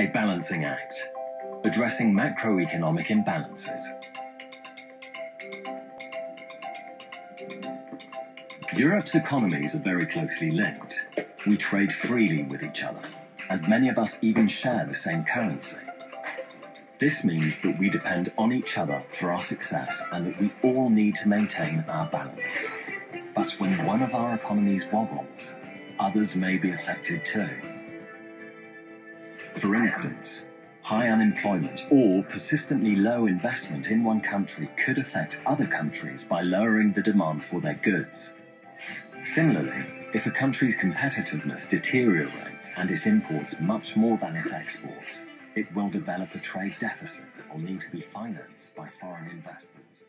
A balancing act, addressing macroeconomic imbalances. Europe's economies are very closely linked. We trade freely with each other, and many of us even share the same currency. This means that we depend on each other for our success and that we all need to maintain our balance. But when one of our economies wobbles, others may be affected too. For instance, high unemployment or persistently low investment in one country could affect other countries by lowering the demand for their goods. Similarly, if a country's competitiveness deteriorates and it imports much more than it exports, it will develop a trade deficit that will need to be financed by foreign investors.